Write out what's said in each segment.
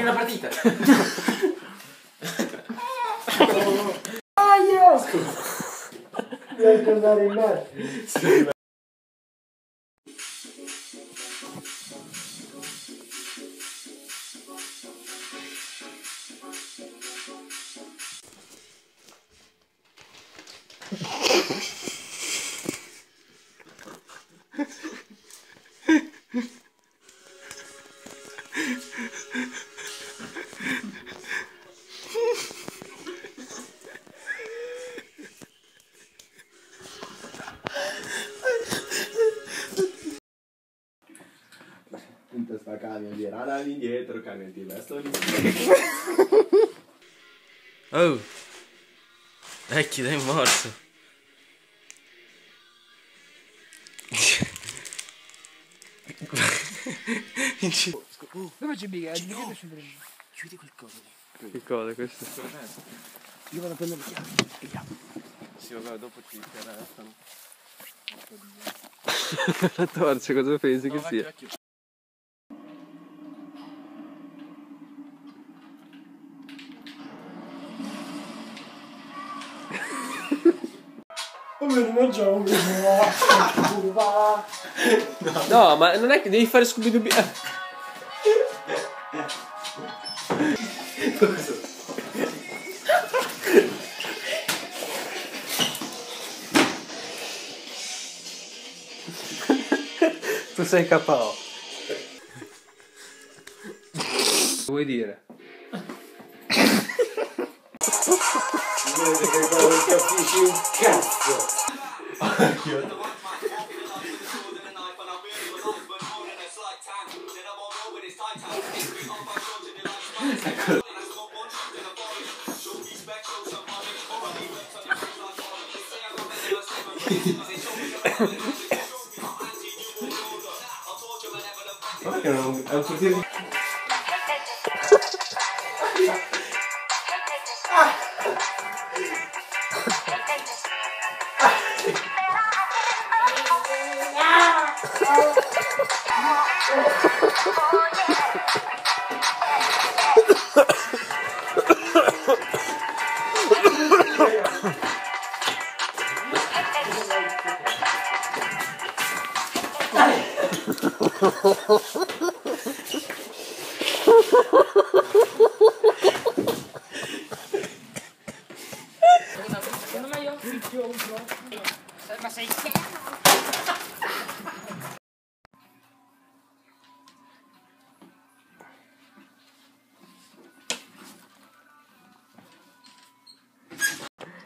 así una patita. ¡Ay, asco! Sta camion di rana all'indietro, camion di vesto Oh. Vecchio, dai morso. Dove c'è Biga? Chiudi quel coso lì. Che cosa questo? Io vado a prendere le chiavi. Sì, vabbè, dopo ci interessano. La torcia cosa pensi che sia? Come curva. No, ma non è che devi fare Scooby Doo. tu sei KO. Vuoi dire? Non capisci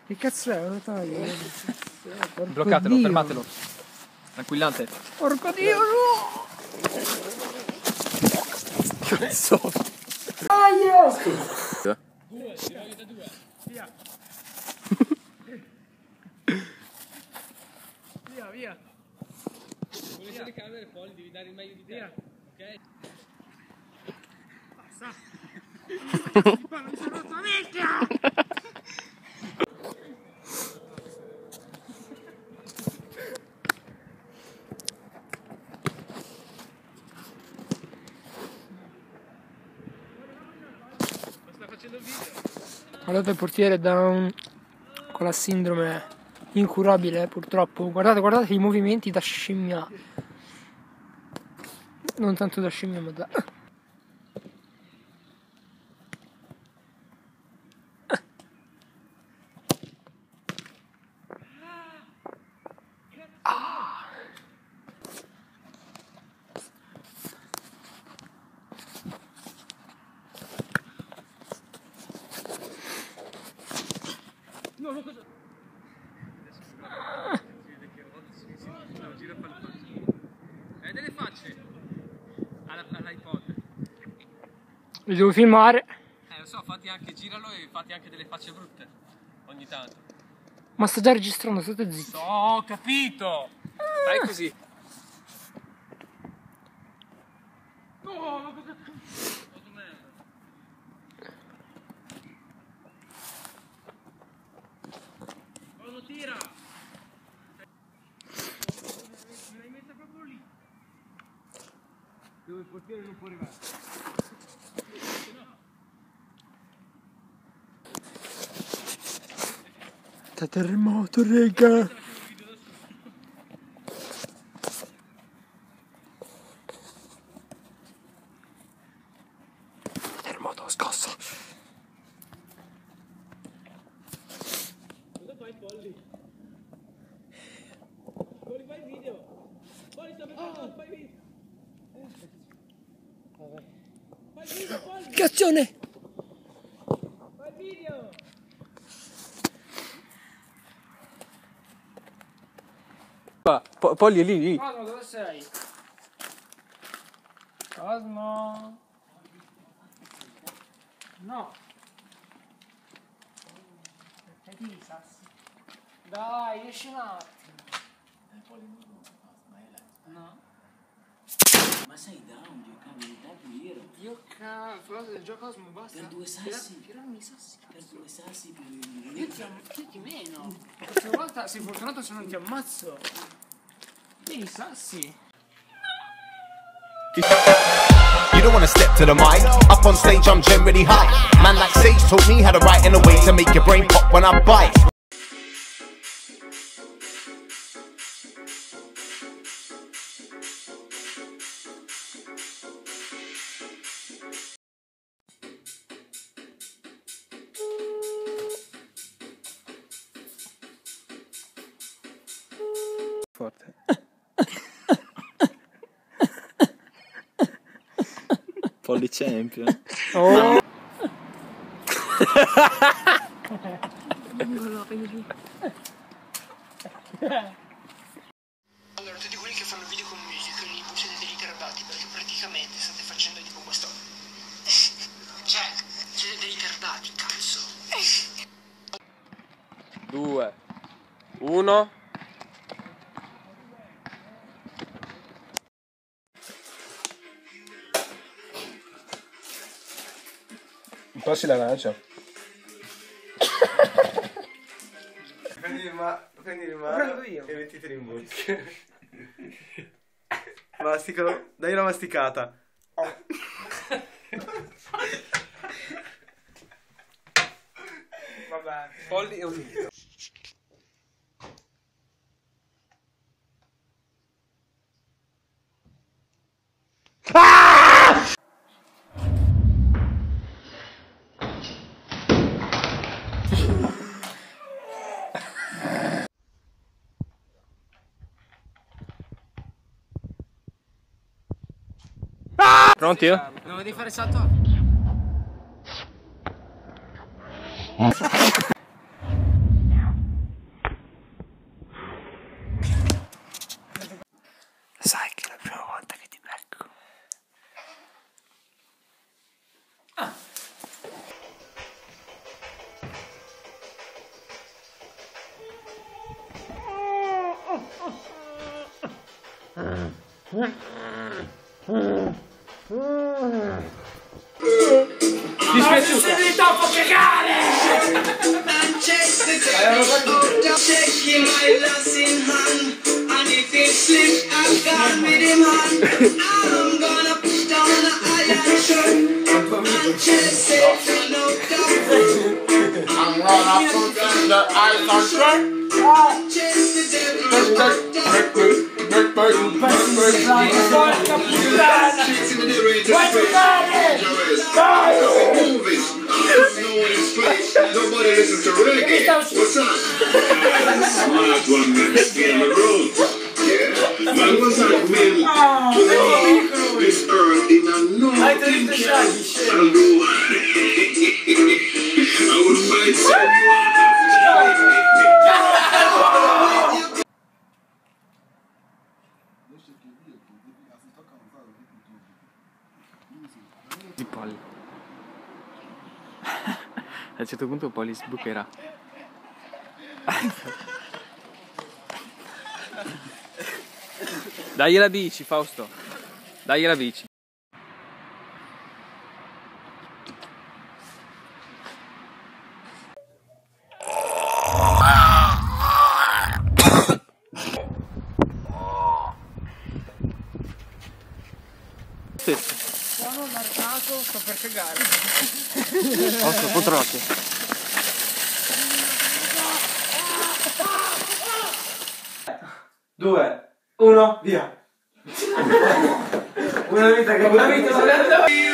che cazzo è? Lo taglio. Bloccatelo, fermatelo. Tranquillante. Porco Dio, no! Cazzo. Aia! Via, via. Vuoi le camere poi devi dare il meglio di te. Ok? Ma non sono rotto vecchia! Guardate il portiere da un... con la sindrome incurabile purtroppo. Guardate, guardate i movimenti da scimmia. Non tanto da scimmia ma da... E delle facce all'iPod. Li devo filmare. Eh lo so, fatti anche, giralo e fatti anche delle facce brutte. Ogni tanto. Ma sto già registrando, state zitti. Oh, ho capito! Fai così. dove il portiere non può arrivare. Sta terremoto, raga! Cazzone! Po- Polly è lì, lì. Cosmo, dove sei? Cosmo? No. Dai, esci un attimo. No. Ma sei down, Dio cavolo, davvero? Io cazzo, già Cosmo, basta. Per due sassi? Tirami i sassi. Per due sassi più Io ti, am- io ti meno. La prossima volta sei fortunato se non ti ammazzo. Tieni i sassi. You don't wanna step to the mic. Up on stage, I'm generally high. Man like Sage taught me how to write in a way to make your brain pop when I bite. Forte. Polly Champion. Allora, tutti quelli che fanno video con musica, lì voi siete dei ritardati perché praticamente state facendo tipo questo. Cioè, siete dei ritardati, cazzo. Due. Uno. Passi l'arancia. Prendi il, ma- prendi il prendo io. e mettitelo in bocca. Masticalo, dai una masticata. Vabbè. Polly e un Pronti? Non devi fare salto? Sai che è la prima volta che ti becco. My Dispiace I'm gonna put down the iron shirt. I'm gonna put down the iron shirt. Nobody listens to reggae. What's up? Smart one, man. Skin the road. Yeah. Man, what's up, man? To leave oh, this earth in a nothing can undo. I will fight someone. A un certo punto Polly sbucherà. Dagli la bici, Fausto. Dagli la bici. Sono marcato, sto per cagare. Posso, controllati. Due, uno, via. una vita che... Una vita, una vita.